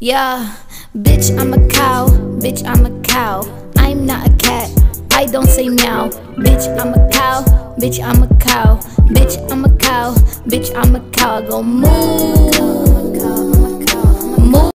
Yeah, bitch, I'm a cow. Bitch, I'm a cow. I'm not a cat. I don't say meow. Bitch, I'm a cow. Bitch, I'm a cow. Bitch, I'm a cow. Bitch, I'm a cow. I go moo.